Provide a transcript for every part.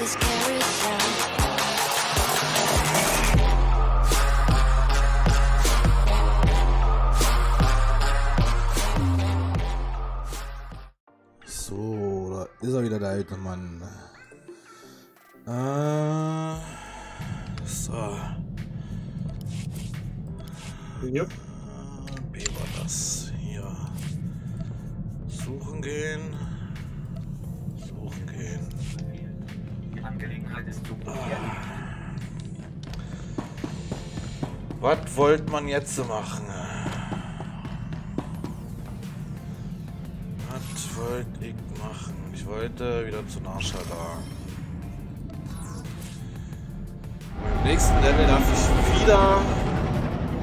So, da ist er wieder, der alte Mann. Äh, so. Ja. Äh, B war das. Hier. Suchen gehen. Angelegenheit ist zu Was wollt man jetzt machen? Was wollte ich machen? Ich wollte wieder zu Narshada. Im nächsten Level darf ich wieder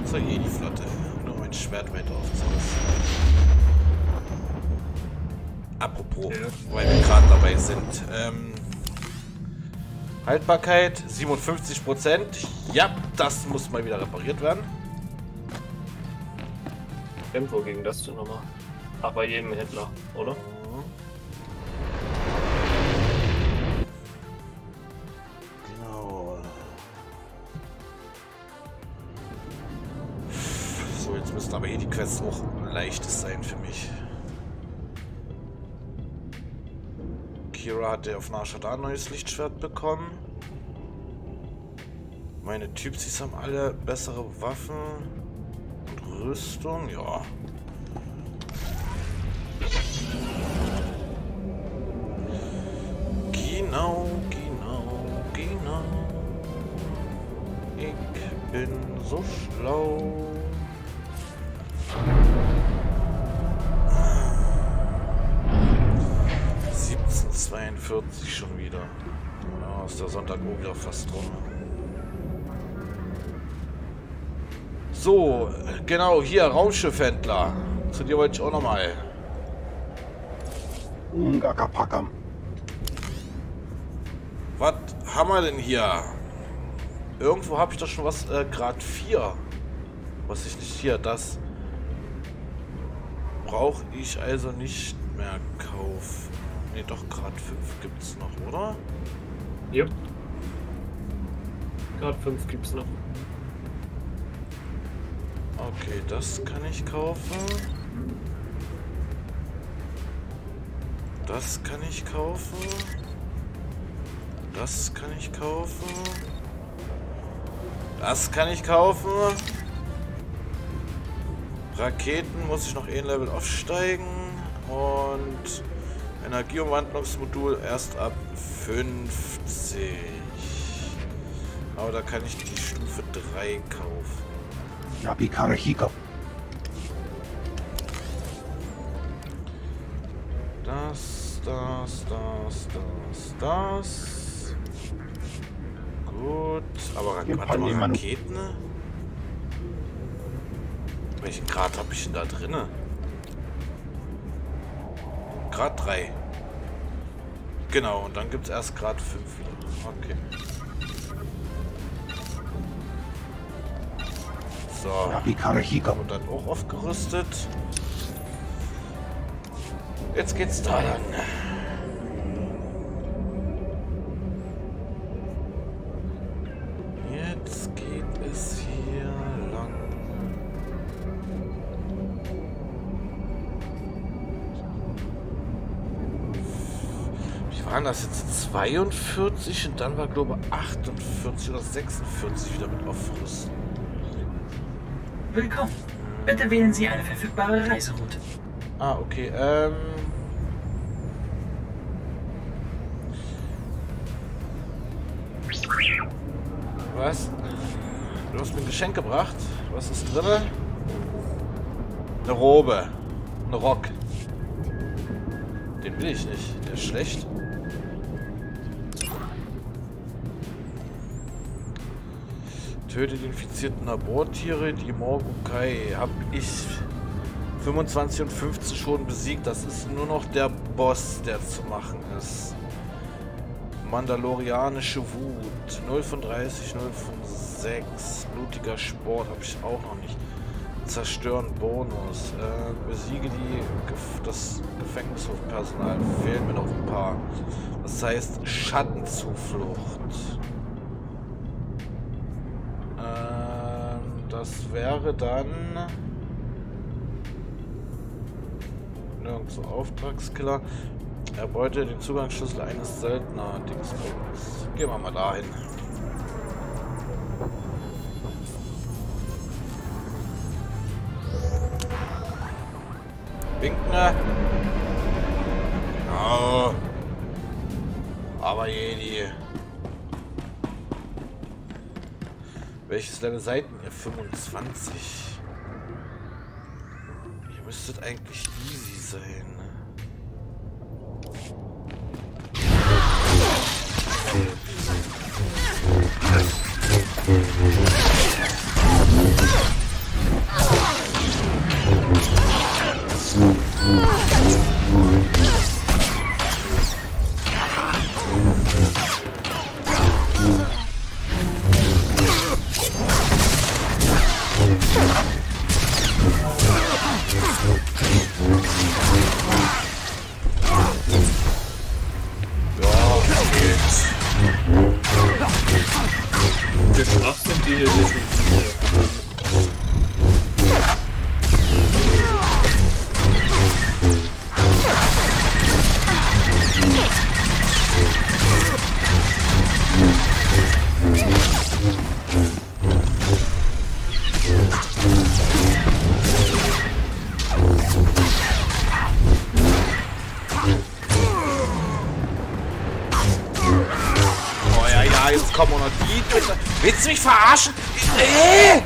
zur Jedi-Flotte. Nur mein Schwert weiter aufzurüsten. Apropos, Ja. weil wir gerade dabei sind. Ähm, Haltbarkeit 57%. Ja, das muss mal wieder repariert werden. Tempo gegen das du nochmal. Ach, bei jedem Händler, oder? Genau. So, jetzt müsste aber hier die Quest auch leichtes sein für mich. Kira hatte auf Nashada ein neues Lichtschwert bekommen. Meine Typsis haben alle bessere Waffen und Rüstung, ja. Genau, genau, genau. Ich bin so schlau. ...1742 schon wieder. Ja, ist der Sonntag auch wieder fast rum. So, genau, hier, Raumschiffhändler. Zu dir wollte ich auch nochmal. Ngakapakam. Was haben wir denn hier? Irgendwo habe ich doch schon was, äh, Grad 4. Was ich nicht hier, das brauche ich also nicht mehr kaufen. Ne, doch, Grad 5 gibt's noch, oder? Ja. Gerade 5 gibt's noch. Okay, das kann ich kaufen. Das kann ich kaufen. Das kann ich kaufen. Das kann ich kaufen. Raketen muss ich noch ein Level aufsteigen. Und Energieumwandlungsmodul erst ab 50. Aber da kann ich die Stufe 3 kaufen. Yabikarahika. Das, das, das, das, das. Gut. Aber warte mal, Raketen? Welchen Grad habe ich denn da drinne? Grad 3. Genau, und dann gibt es erst Grad 5 wieder. Okay. So. Und dann auch aufgerüstet. Jetzt geht's da lang. Das jetzt? 42 und dann war glaube ich 48 oder 46 wieder mit aufrüsten. Willkommen. Bitte wählen Sie eine verfügbare Reiseroute. Ah, okay. Ähm. Was? Du hast mir ein Geschenk gebracht. Was ist drin? Eine Robe. Ein Rock. Den will ich nicht. Der ist schlecht. Töte die infizierten Labortiere. Die Morgukai habe ich 25 und 15 schon besiegt. Das ist nur noch der Boss, der zu machen ist. Mandalorianische Wut. 0 von 30, 0 von 6. Blutiger Sport habe ich auch noch nicht. Zerstören Bonus. Äh, besiege die Gef das Gefängnispersonal. Fehlen mir noch ein paar. Das heißt Schattenzuflucht. Wäre dann... Nirgendwo Auftragskiller. Erbeute den Zugangsschlüssel eines Söldner. Dingsbums. Gehen wir mal dahin. Winken. Welches Level seid ihr? 25. Ihr müsstet eigentlich easy sein. Willst du mich verarschen? Äh,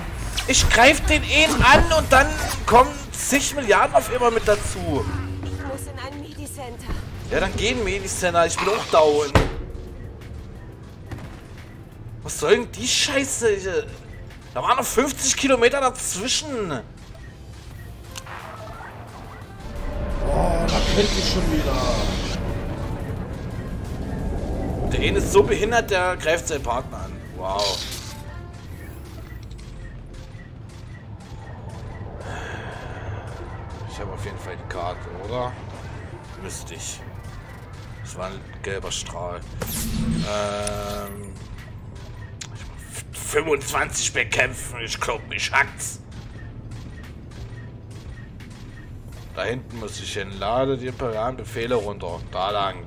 ich greif den einen an und dann kommen zig Milliarden auf immer mit dazu. Ich muss in ein Medi-Center. Ja, dann gehen Medicenter. Ich bin auch down. Was soll denn die Scheiße? Ich, äh, Da waren noch 50 Kilometer dazwischen. Oh, da kennt ich schon wieder. Der eine ist so behindert, der greift seinen Partner. Wow. Ich habe auf jeden Fall die Karte, oder? Müsste ich. Das war ein gelber Strahl. Ähm. Ich muss 25 bekämpfen. Ich glaube, mich hackt's. Da hinten muss ich hin. Lade die imperialen Befehle runter. Da lang.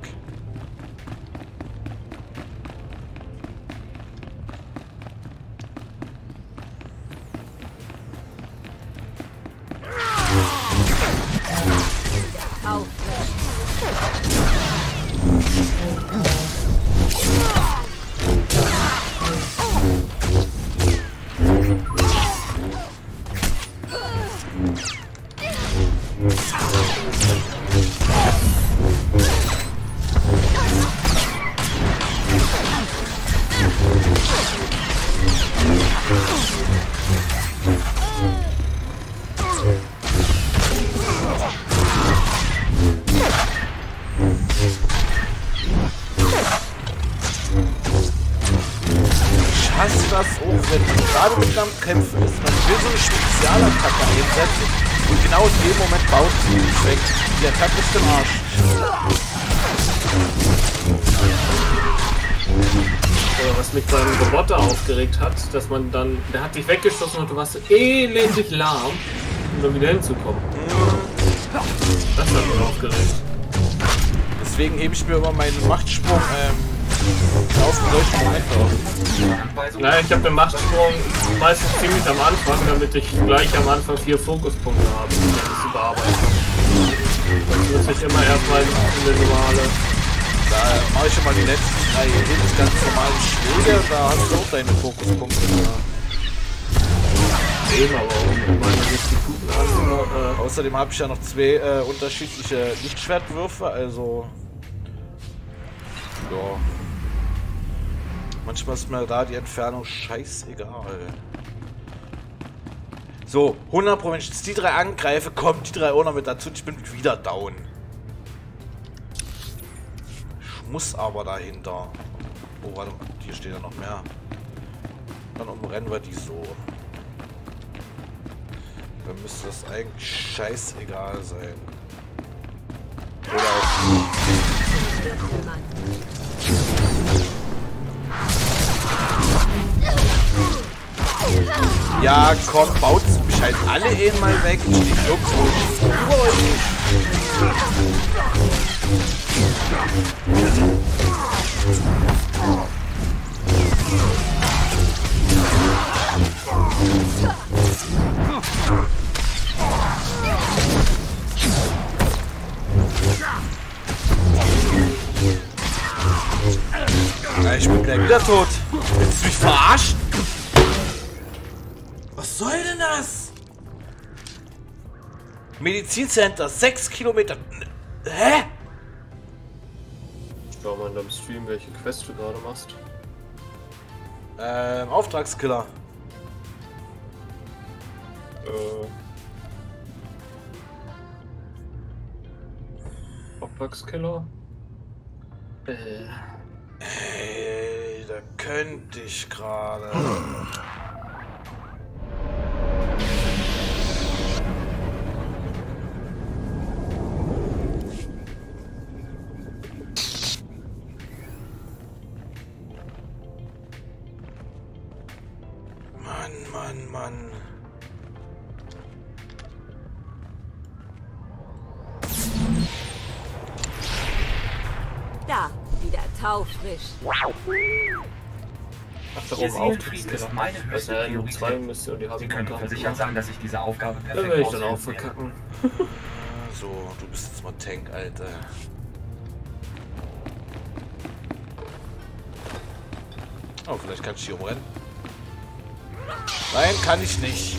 Das auch, wenn man gerade mit am Kämpfen ist. Man will so eine Spezialattacke einsetzen und genau in dem Moment baut sie weg. Die Attacke ist im Arsch. Oder was mich beim Roboter aufgeregt hat, dass man dann, der hat dich weggeschossen und du warst elendig lahm, um dann wieder hinzukommen. Das hat mich aufgeregt. Deswegen hebe ich mir immer meinen Machtsprung ähm, Anweisung. Naja, ich habe den Machtsprung meistens ziemlich am Anfang, damit ich gleich am Anfang vier Fokuspunkte habe, um das zu bearbeiten. Dann muss ich immer erstmal in eine normale. Da mache ich schon mal die letzten drei Hits ganz normale Schläge. Da hast du auch deine Fokuspunkte. Eben, aber um meine richtig guten Anfänger, Außerdem habe ich ja noch zwei äh, unterschiedliche Lichtschwertwürfe, also. Ja. Manchmal ist mir da die Entfernung scheißegal. So, 100 Pro, jetzt die drei angreife, kommen die drei auch noch mit dazu ich bin wieder down. Ich muss aber dahinter. Oh, warte, mal, hier steht ja noch mehr. Dann umrennen wir die so. Dann müsste das eigentlich scheißegal sein. Oder auch Ja, komm, baut mich halt alle eh mal weg. Ich ich bin gleich wieder tot. Willst du mich verarschen? Was soll denn das? Medizincenter, 6 Kilometer. Hä? Schau mal in deinem Stream, welche Quest du gerade machst. Ähm, Auftragskiller. Äh. Auftragskiller? Äh. Ey, da könnte ich gerade. Mann, Mann, Mann. Da, wieder taufrisch. Ach, darum Seelenfrieden ist meine höchste Priorität. Die Sie ich können versichert gemacht. sein, dass ich diese Aufgabe perfekt werde ich dann auch verkacken. So, du bist jetzt mal Tank, Alter. Oh, vielleicht kann ich hier umrennen. Nein, kann ich nicht.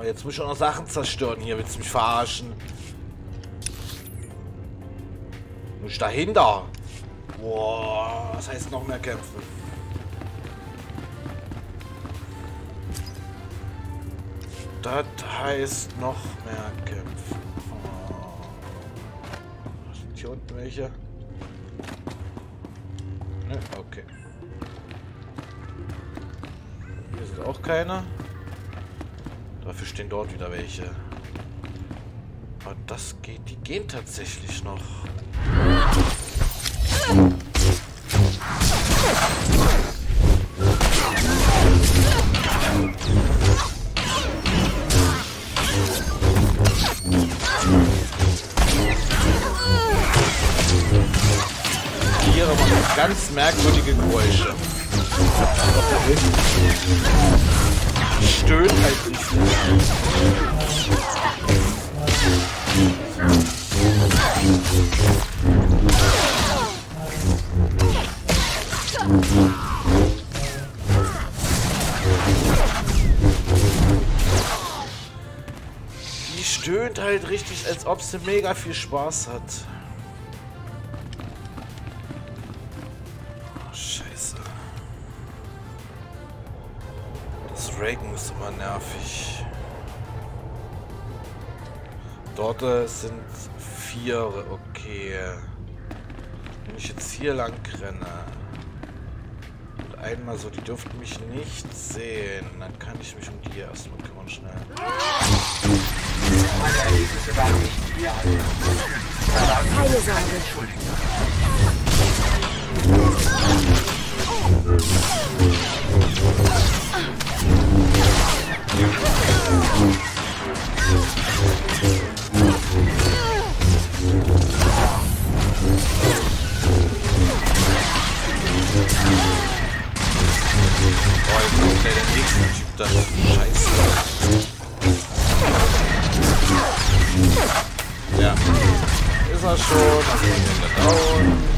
Oh, jetzt muss ich auch noch Sachen zerstören hier. Willst du mich verarschen? Muss ich dahinter? Boah, das heißt noch mehr kämpfen. Das heißt noch mehr kämpfen. Oh. Sind hier unten welche? Ne, okay. Hier sind auch keine. Dafür stehen dort wieder welche. Aber das geht, die gehen tatsächlich noch. ganz merkwürdige Geräusche. Stöhnt halt richtig. Die stöhnt halt richtig, als ob sie mega viel Spaß hat. Oh, scheiße. Das Raken ist immer nervig. Dort äh, sind vier, okay. Wenn ich jetzt hier lang renne und einmal so, die dürften mich nicht sehen, dann kann ich mich um die erstmal kümmern schnell. Keine Sorge. Scheiße. Ja. Ist er schon. Dann ist er down.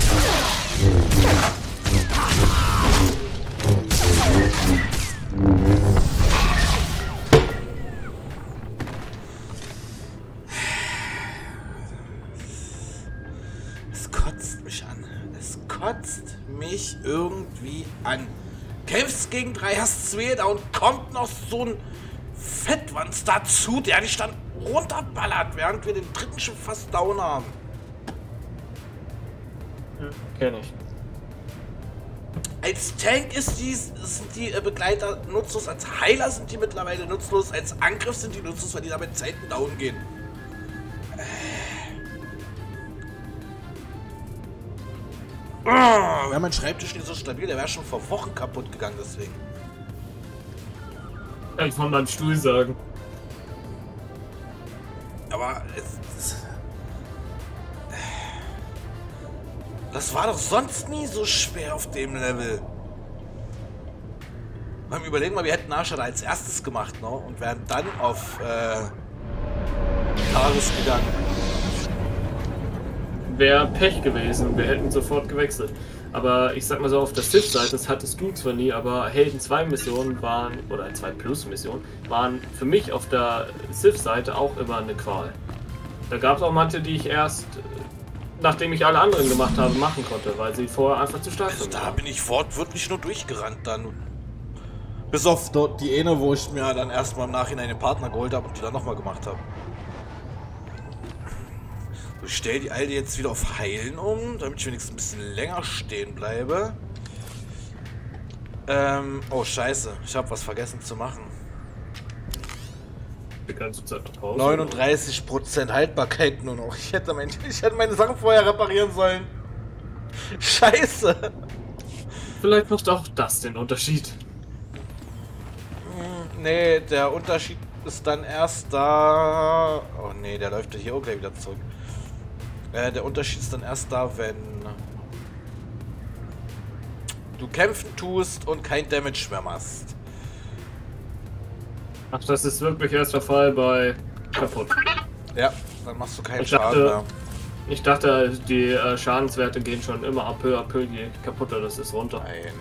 Gegen drei, hast zwei, da und kommt noch so ein Fettwanz dazu, der dich dann runterballert, während wir den dritten schon fast down haben. Kenn ich. Als Tank ist die, sind die äh, Begleiter nutzlos, als Heiler sind die mittlerweile nutzlos, als Angriff sind die nutzlos, weil die damit Zeiten down gehen. Äh. Wäre mein Schreibtisch nicht so stabil, der wäre schon vor Wochen kaputt gegangen, deswegen. Kann ich von meinem Stuhl sagen. Aber es, das war doch sonst nie so schwer auf dem Level. Beim Überlegen mal, wir hätten Arschad als erstes gemacht, ne? Und wären dann auf äh, Taris gegangen. Wäre Pech gewesen. Wir hätten sofort gewechselt. Aber ich sag mal so, auf der Sith-Seite, das hattest du zwar nie, aber Helden 2 Missionen waren, oder 2 Plus Missionen, waren für mich auf der Sith-Seite auch immer eine Qual. Da gab es auch manche, die ich erst, nachdem ich alle anderen gemacht habe, machen konnte, weil sie vorher einfach zu stark Also sind. da bin ich wortwörtlich nur durchgerannt dann. Bis auf dort die eine, wo ich mir dann erstmal im Nachhinein den Partner geholt habe und die dann nochmal gemacht habe. Ich stelle die alte jetzt wieder auf Heilen um, damit ich wenigstens ein bisschen länger stehen bleibe. Ähm, oh scheiße, ich habe was vergessen zu machen. Die ganze Zeit Pause. 39% Haltbarkeit nur noch. Ich hätte, mein, ich hätte meine Sachen vorher reparieren sollen. Scheiße. Vielleicht macht auch das den Unterschied. Nee, der Unterschied ist dann erst da. Oh nee, der läuft hier auch gleich wieder zurück. Äh, der Unterschied ist dann erst da, wenn du kämpfen tust und kein Damage mehr machst. Ach, das ist wirklich erst der Fall bei kaputt. Ja, dann machst du keinen Ich Schaden dachte- mehr. Ich dachte, die äh, Schadenswerte gehen schon immer ab peu à peu, je kaputter das ist, runter. Nein.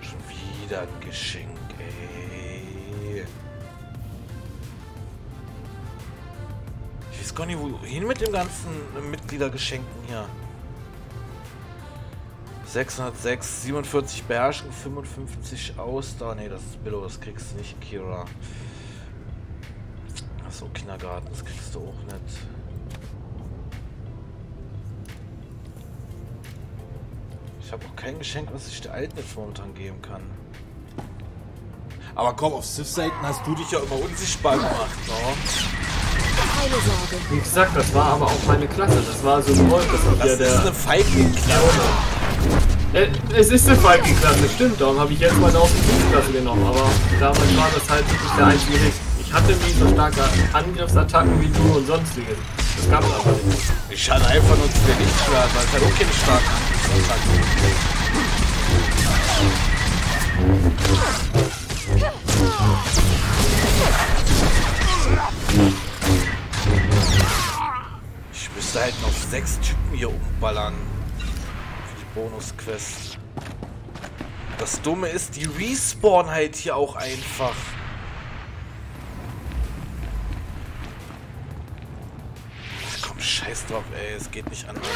Schon wieder ein Geschenk, nicht, wohin mit dem ganzen Mitgliedergeschenken hier. 606, 47 Beherrschung, 55 Ausdauer. Ne, das ist Billo, das kriegst du nicht, Kira. Achso, Kindergarten, das kriegst du auch nicht. Ich habe auch kein Geschenk, was ich der Alten jetzt momentan geben kann. Aber komm, auf Sith-Seiten hast du dich ja immer unsichtbar gemacht, ne? Wie gesagt, das war aber auch meine Klasse. Das war so gewollt, dass auch Das hier ist eine der. Feigling-Klasse. Äh, es ist eine Falkenklasse, stimmt. Darum habe ich jetzt meine Außendienstklasse genommen. Aber damals war das halt wirklich der einzige Weg. Ich hatte nie so starke Angriffsattacken wie du und sonstiges. Das gab es aber nicht. Ich hatte einfach nur zwei Lichtschwert, weil ich halt auch keine starken Ich müsste halt noch sechs Typen hier umballern. Für die Bonus-Quest. Das Dumme ist, die respawnen halt hier auch einfach. Ach komm, scheiß drauf, ey. Es geht nicht anders.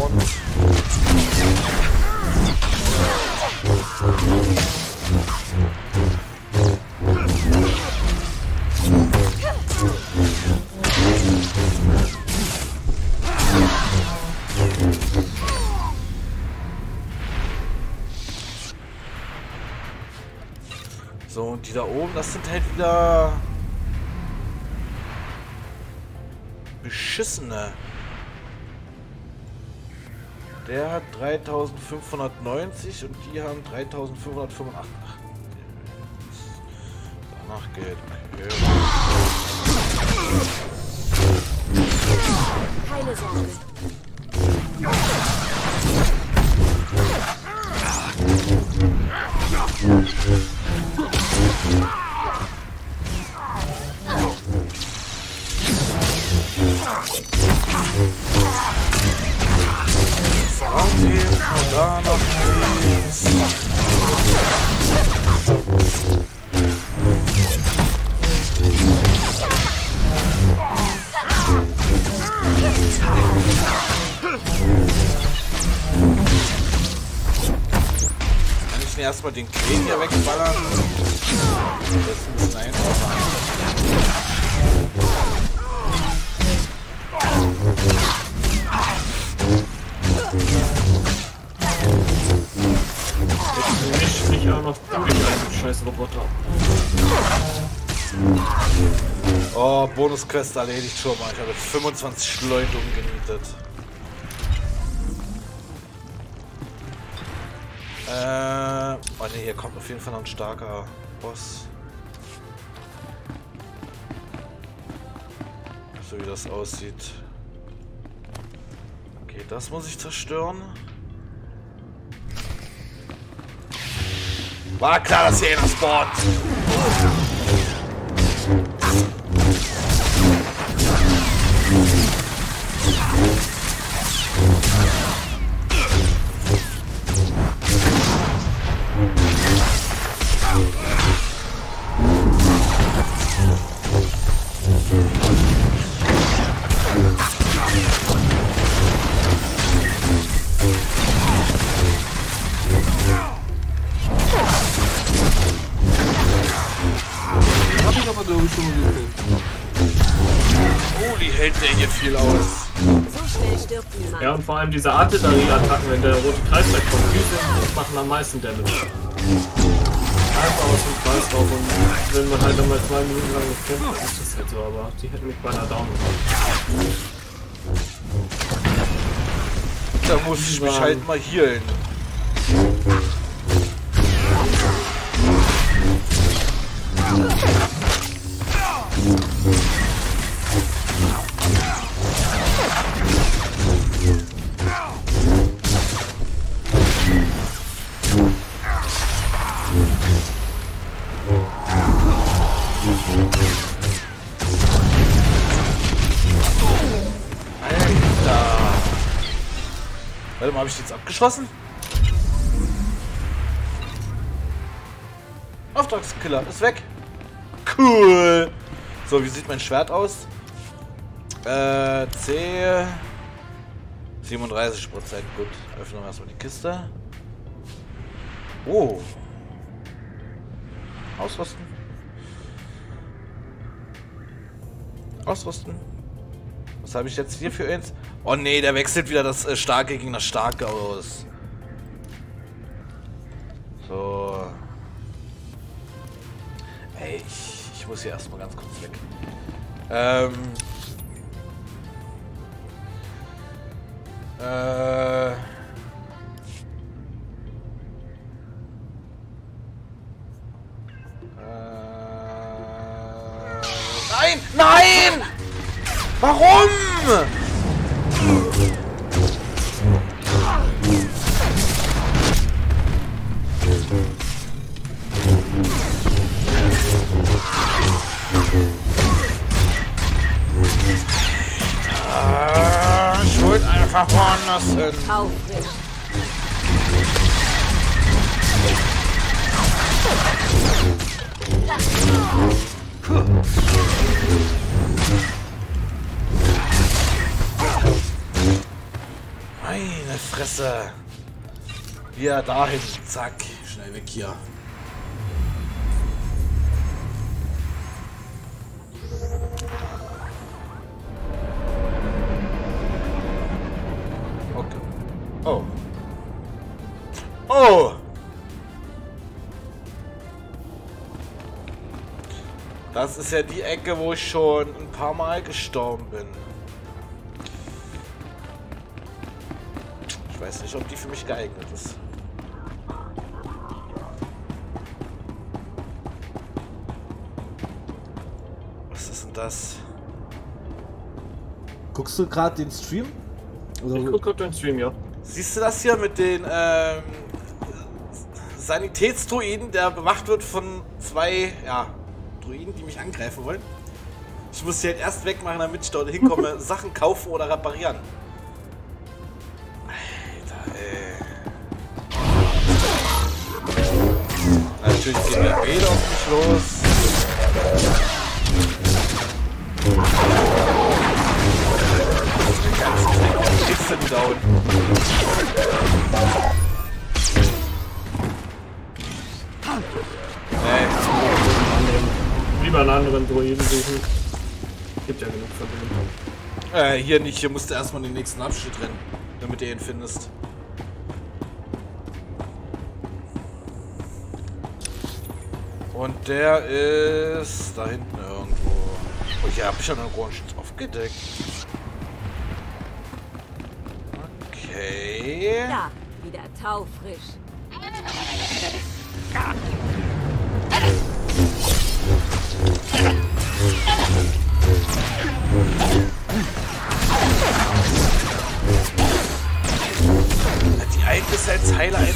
So, und die da oben, das sind halt wieder beschissene. Der hat 3590 und die haben 3585. Danach geht. Okay. Keine Sorge. Kann ich mir erstmal den Kleen hier wegballern? Das ist ein bisschen einfacher. Oh, Bonusquest erledigt schon mal. Ich habe 25 Schleudungen genietet. Äh, oh ne, hier kommt auf jeden Fall noch ein starker Boss. So wie das aussieht. Okay, das muss ich zerstören. War klar, dass hier einer spawnt. Allem diese Artillerieattacken, wenn der rote Kreis wegkommt, die sind, machen am meisten Damage. Einfach aus dem Kreis drauf und wenn man halt dann mal zwei Minuten lang nicht kämpft, ist das halt so, aber die hätten mich beinahe down gemacht. Da muss ich mich halt mal healen. Alter. Abgeschossen? Auftragskiller ist weg. Cool. So, wie sieht mein Schwert aus? Äh, C. 37 Prozent. Gut. Öffnen wir erstmal die Kiste. Oh. Ausrüsten. Ausrüsten. Was habe ich jetzt hier für eins? Oh nee, der wechselt wieder das äh, Starke gegen das Starke aus. So. Ey, ich, ich muss hier erstmal ganz kurz weg. Ähm. Äh. Äh, Nein! Nein! Warum? Taufrisch. Meine Fresse. Ja, dahin. Zack. Schnell weg hier. Ist ja die Ecke, wo ich schon ein paar Mal gestorben bin. Ich weiß nicht, ob die für mich geeignet ist. Was ist denn das? Guckst du gerade den Stream? Oder Ich guck grad deinen Stream, ja. Siehst du das hier mit den ähm, Sanitätsdruiden, der bewacht wird von zwei ja, Druiden, die mich angreifen wollen? Ich muss die halt erst wegmachen, damit ich dort hinkomme, Sachen kaufen oder reparieren. Alter, ey. Natürlich gehen wir beide auf mich los. Pixel down. Ey, Lieber einen anderen Druiden suchen. Gibt ja genug von denen. äh, hier nicht, hier musst du erstmal den nächsten Abschnitt rennen, damit du ihn findest. Und der ist da hinten irgendwo. Oh, hier hab ich ja noch gar nicht aufgedeckt. Okay. Da, wieder taufrisch.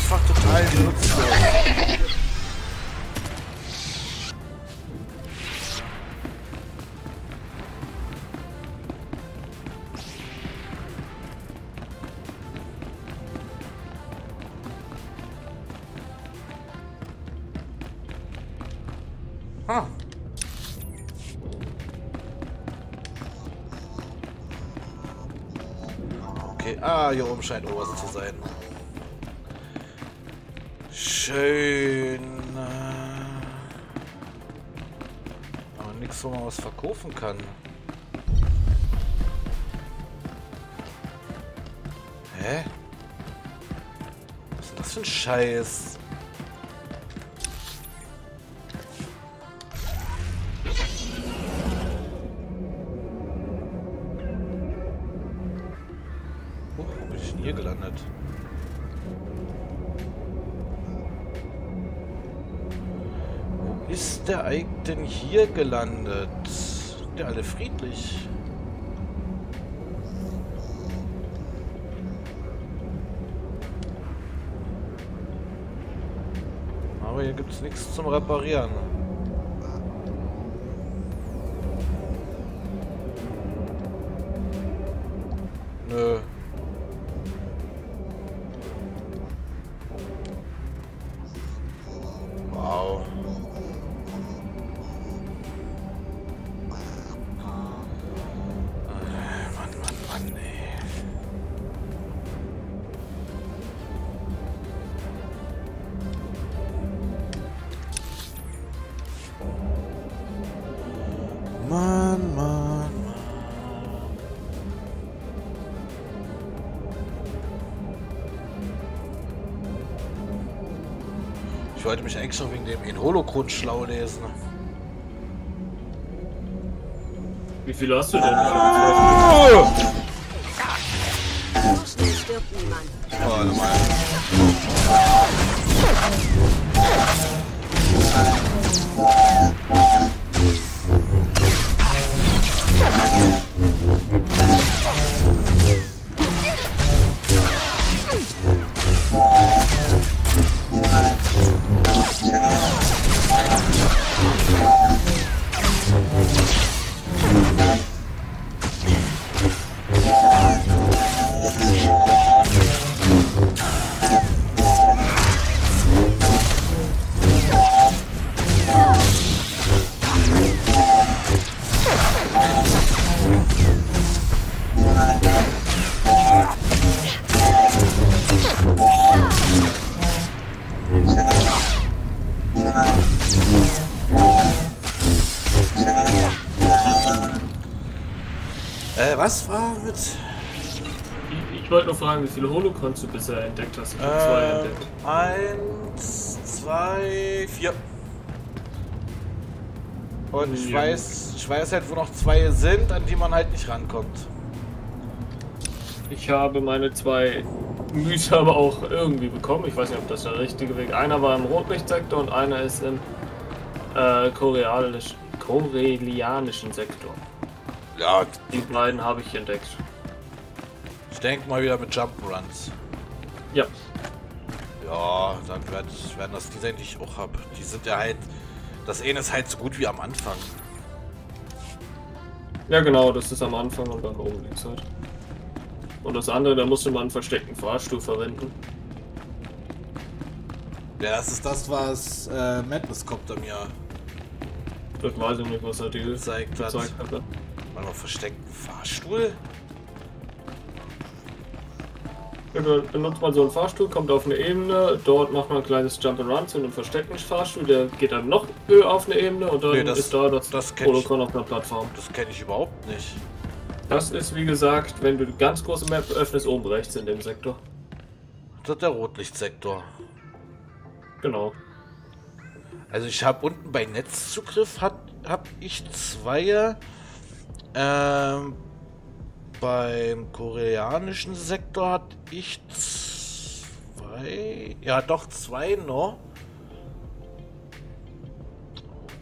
Einfach total nutzlos. Huh. Okay, ah, hier oben scheint Oberst zu sein. Schön. äh, Aber nichts, wo man was verkaufen kann. Hä? Was ist denn das für ein Scheiß? Hier gelandet? Sind ja alle friedlich. Aber hier gibt es nichts zum Reparieren. Ich wollte mich eigentlich noch wegen dem in Hologrund schlau lesen. Wie viele hast du denn? Stirbt niemand. Oh, warte mal. Äh, was war mit. Ich, ich wollte nur fragen, wie viele Holocrons du bisher entdeckt hast. Ich habe zwei Äh, entdeckt. eins, zwei, vier. Und ich Ja. weiß, ich weiß halt, wo noch zwei sind, an die man halt nicht rankommt. Ich habe meine zwei mühsam auch irgendwie bekommen. Ich weiß nicht, ob das der richtige Weg Einer war im Rotlichtsektor und einer ist im äh, koreanisch, korelianischen Sektor. Ja, Die beiden habe ich entdeckt. ich denke mal wieder mit Jump Runs. Ja, Ja, dann werd, werden das die sein, die ich auch habe. Die sind ja halt. Das eine ist halt so gut wie am Anfang. ja genau, das ist am Anfang und dann oben links halt. Und das andere, da musste man einen versteckten Fahrstuhl verwenden. Ja, das ist das, was äh, Madness Copter mir Das weiß ich nicht, was er dir gezeigt hat. gezeigt hatte. Mal noch versteckten Fahrstuhl? Benutzt man so einen Fahrstuhl, kommt auf eine Ebene, dort macht man ein kleines Jump'n'Run zu einem versteckten Fahrstuhl, der geht dann noch höher auf eine Ebene und dann Nee, das- ist da das, das. Holocron auf einer Plattform. Das kenne ich überhaupt nicht. Das ist wie gesagt, wenn du die ganz große Map öffnest, oben rechts in dem Sektor. Das ist der Rotlichtsektor. Genau. Also ich habe unten bei Netzzugriff hat habe ich zwei. Ähm, beim koreanischen Sektor hatte ich zwei. Ja, doch zwei noch.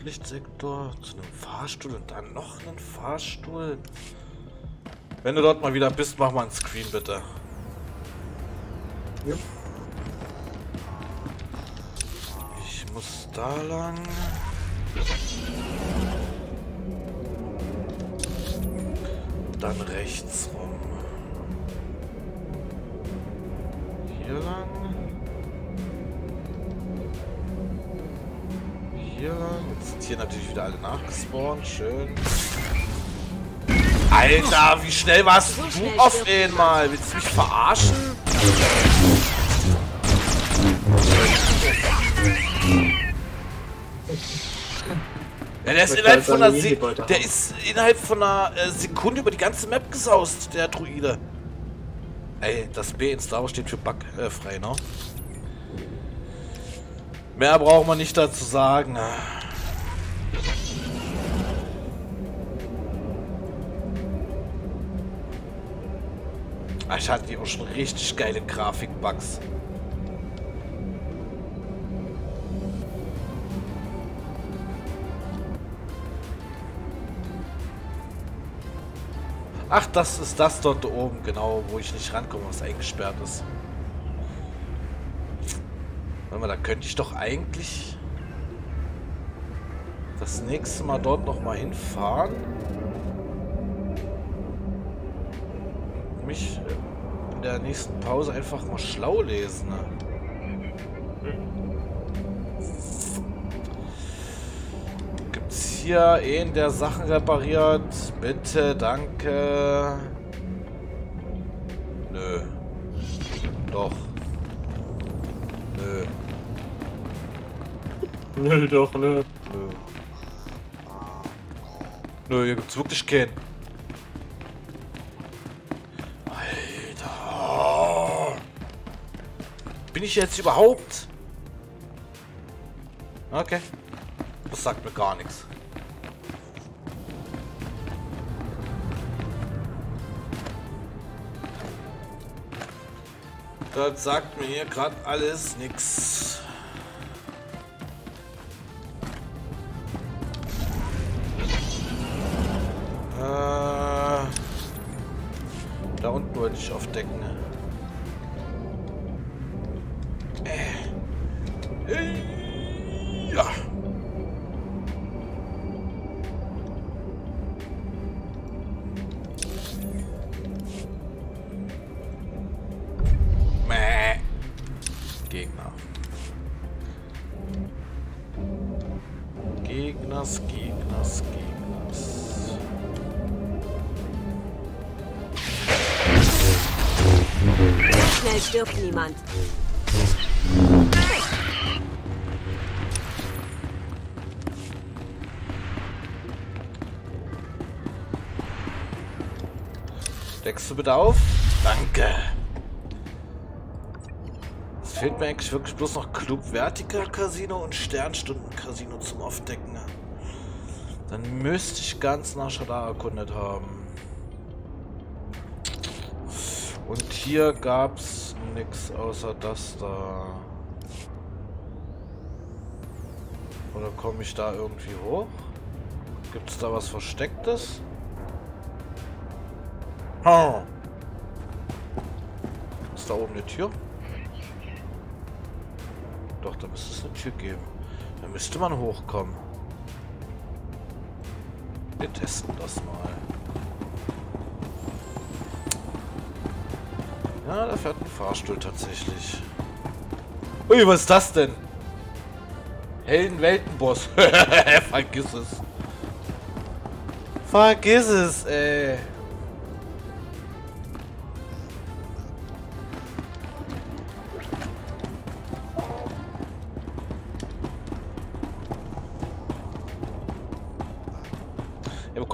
Lichtsektor zu einem Fahrstuhl und dann noch einen Fahrstuhl. Wenn du dort mal wieder bist, mach mal einen Screen bitte. Ja. Ich muss da lang. Dann rechts rum. Hier lang. Hier lang. Jetzt sind hier natürlich wieder alle nachgespawnt. Schön. Alter, wie schnell warst So du schnell auf einmal? Willst du mich verarschen? Ja, der ist innerhalb halt von einer Se der ist innerhalb von einer Sekunde über die ganze Map gesaust, der Druide. Ey, das B in Star Wars steht für Bug äh, ne? Mehr braucht man nicht dazu sagen. Ah, Ich hatte die auch schon richtig geile Grafik-Bugs. Ach, das ist das dort oben, genau, wo ich nicht rankomme, was eingesperrt ist. Warte mal, da könnte ich doch eigentlich das nächste Mal dort noch mal hinfahren. Mich in der nächsten Pause einfach mal schlau lesen. Ne? Hier einen, der Sachen repariert? Bitte, danke. Nö. Doch. Nö. Nö, doch, nö. Nö. Nö, hier gibt's wirklich keinen. Alter. Bin ich jetzt überhaupt? Okay. Das sagt mir gar nichts. Das sagt mir hier gerade alles nichts. Äh, da unten wollte ich aufdecken. Deckst du bitte auf? Danke. Es fehlt mir eigentlich wirklich bloß noch Club Vertica Casino und Sternstunden Casino zum Aufdecken. Dann müsste ich ganz nach Shadar erkundet haben. Und hier gab's nichts außer das da. Oder komme ich da irgendwie hoch? Gibt's da was Verstecktes? Ha. Ist da oben eine Tür? Doch, da müsste es eine Tür geben. Da müsste man hochkommen. Wir testen das mal. Ja, da fährt ein Fahrstuhl tatsächlich. Ui, was ist das denn? Heldenweltenboss. Vergiss es. Vergiss es, ey.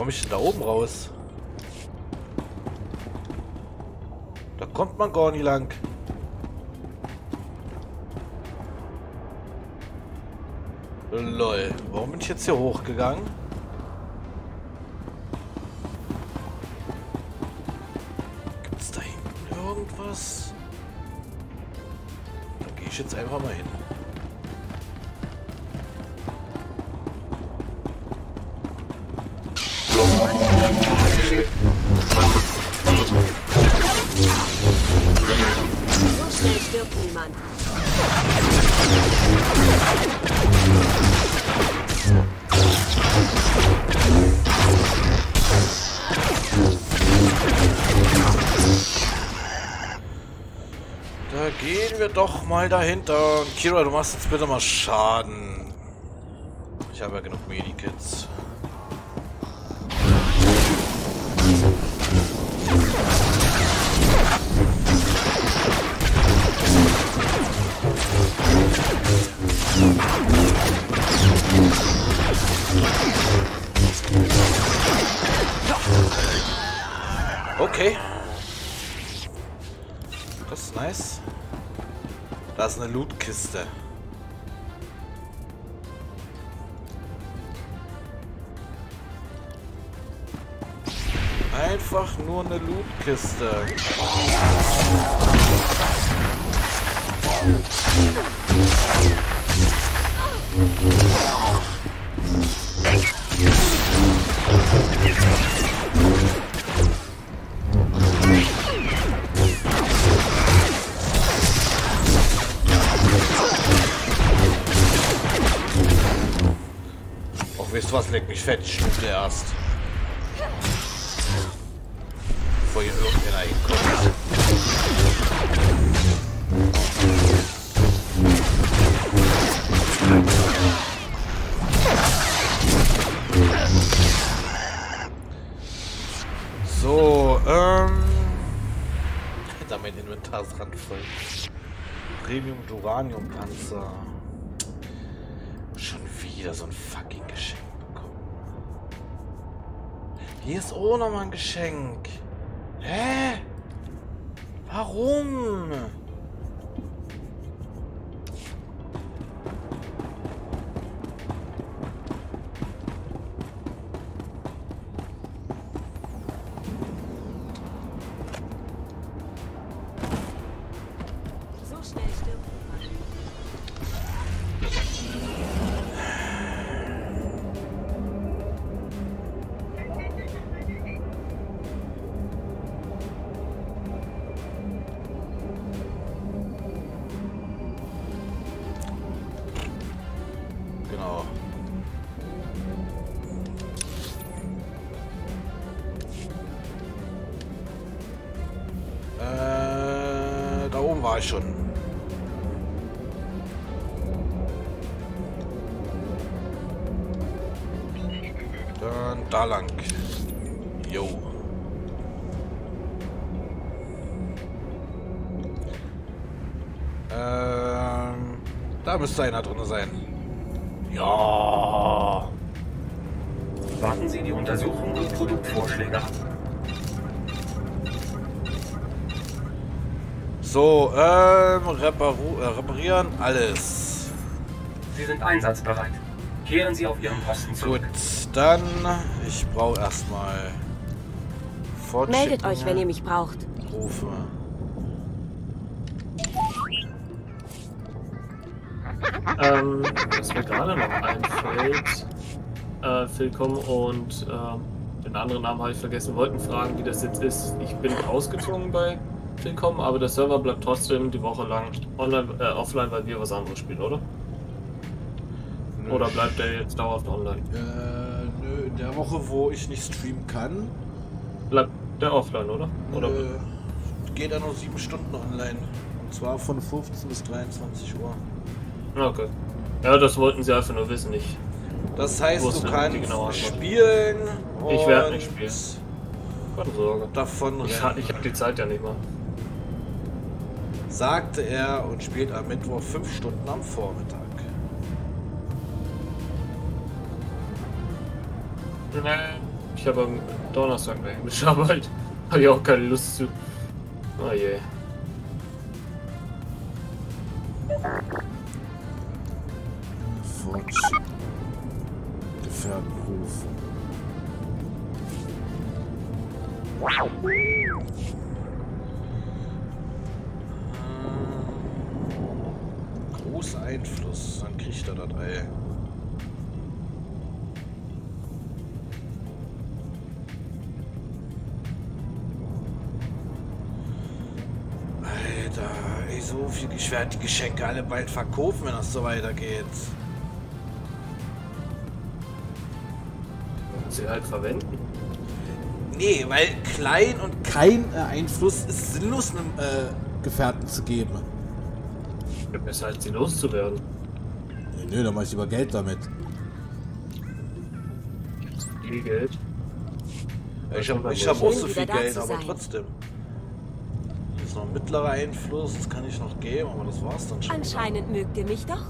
Komme ich denn da oben raus? Da kommt man gar nicht lang. Lol. Warum bin ich jetzt hier hochgegangen? Gehen wir doch mal dahinter. Kira, du machst jetzt bitte mal Schaden. Ich habe ja genug Medikits. Okay. Ist eine Lootkiste. Einfach nur eine Lootkiste. Wisst was, leck mich fett, stimmt erst. Bevor hier irgendwer hinkommt. So, ähm. Da mein Inventar ist randvoll. Premium Duranium Panzer. Schon wieder so ein fucking Geschenk. Hier ist auch nochmal ein Geschenk. Hä? Warum? Da müsste einer drin sein. Ja. Warten Sie die Untersuchung und Produktvorschläge ab. So, ähm, reparu äh, reparieren alles. Sie sind einsatzbereit. Kehren Sie auf Ihren Posten zurück. Gut, dann ich brauche erstmal Meldet euch, wenn ihr mich braucht. Rufe. Ähm, was mir gerade noch einfällt, äh, Philcom und äh, den anderen Namen habe ich vergessen, wollten fragen, wie das jetzt ist. Ich bin ausgezogen bei Philcom, aber der Server bleibt trotzdem die Woche lang online, äh, offline, weil wir was anderes spielen, oder? Oder bleibt der jetzt dauerhaft online? Äh, nö, in der Woche, wo ich nicht streamen kann, Bleibt der offline, oder? Oder? Äh, geht er nur sieben Stunden online. und zwar von 15 bis 23 Uhr. Okay. Ja, das wollten sie einfach nur wissen, nicht. Das heißt, du kannst Antwort? spielen. Ich werd und nicht spielen. Keine Sorge. Davon Ich, ich habe die Zeit ja nicht mal. sagte er und spielt am Mittwoch fünf Stunden am Vormittag. Nee. Ich habe am Donnerstag eine englische Arbeit. Habe ich auch keine Lust zu. Oh je. Fort. Gefährtenruf. Großer Einfluss, dann kriegt er das Ei. Alter, ey, so viel ich werde die Geschenke alle bald verkaufen, wenn das so weitergeht. Sie halt verwenden. Nee, weil klein und Kein äh, Einfluss ist sinnlos, einem äh, Gefährten zu geben. Ja, Besser als sie loszuwerden. Nee, nee, dann mach ich lieber Geld damit. Viel Geld. Ich habe hab auch so viel Geld, aber sein. trotzdem. Hier ist noch ein mittlerer Einfluss, das kann ich noch geben, aber das war's dann schon. Anscheinend mögt ihr mich doch.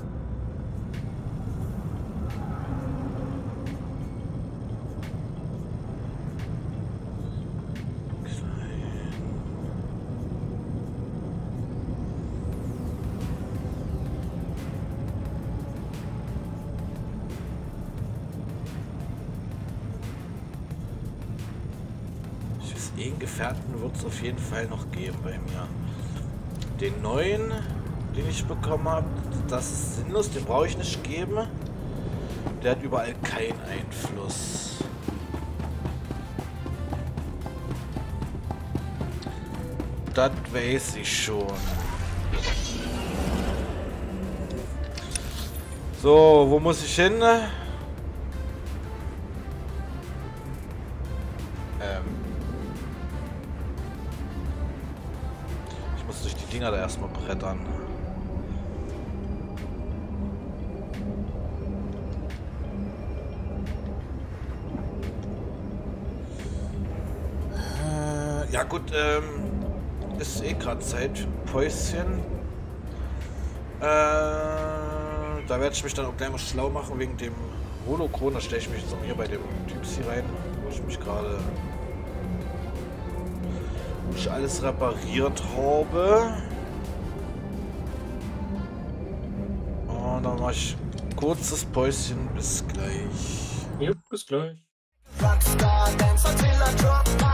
Irgendeinen Gefährten wird es auf jeden Fall noch geben bei mir. Den neuen, den ich bekommen habe, das ist sinnlos, den brauche ich nicht geben. Der hat überall keinen Einfluss. Das weiß ich schon. So, wo muss ich hin? Dinger da erstmal brettern. Äh, ja gut, ähm, ist eh gerade Zeit Päuschen. Äh, da werde ich mich dann auch gleich mal schlau machen wegen dem Holokron. Da stelle ich mich jetzt auch hier bei dem Typs hier rein, wo ich mich gerade alles repariert habe. Mache ich ein kurzes Päuschen. Bis gleich. Ja, bis gleich. Rockstar, dance until I drop